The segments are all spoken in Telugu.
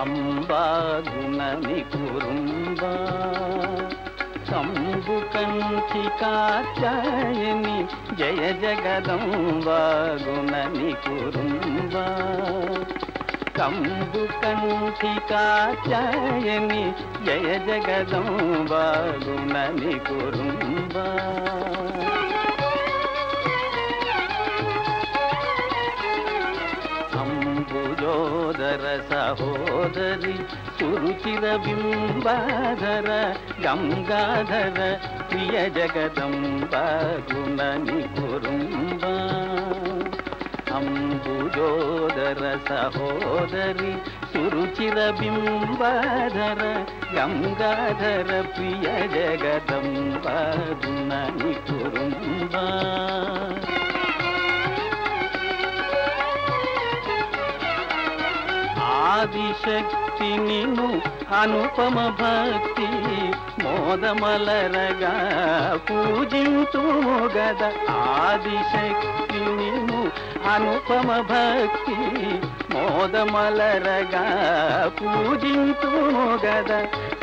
అంబా గుణని కురుంబా కంబు కంచి జయ జగదంబా గుణని కురుంబా కంబు కంచి జయ జగదంబా గుణని కురుంబా అంబుజోదర సహోదరి సురుచిర బింబాధర గంగాధర ప్రియ జగదంబ గుణని కురుంబ. అంబుజోదర సహోదరి సురుచిర బింబాధర గంగాధర ప్రియ జగదంబ గుణని ఆదిశక్తి నిను అనుపమ భక్తి మోదమలరగా పూజింతు గద ఆదిశక్తి నిను అనుపమ భక్తి మోదమలరగా పూజింతు గద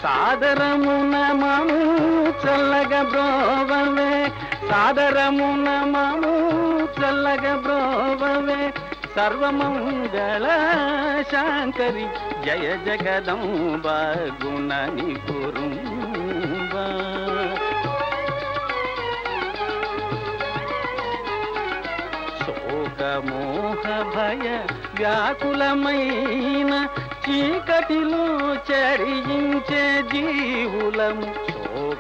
సాదరమున మము చల్లగ బ్రోవవే సాదరమున మము చల్లగ బ్రోవవే సర్వమంగళ శాంకరి జయ జగదంబ గుణని కురుంబ. శోకమోహ భయ వ్యాకులమైన చీకటిలో చరించే జీవులము.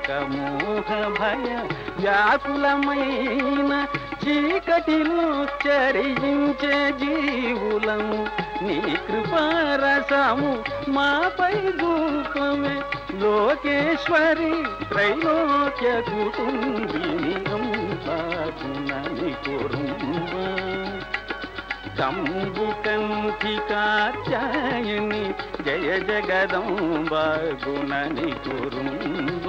శోకమోహ భయ వ్యాకులమైన చీకటిలో చరించే జీవులము. నీ కృపారసము మాపై దూపమే లోకేశ్వరి త్రైలోక్య కుటుంబిని అంబాగుణని కురుంబ. కంబు కంఠి కాచాయని జయ జగదంబ గుణని కురుంబ.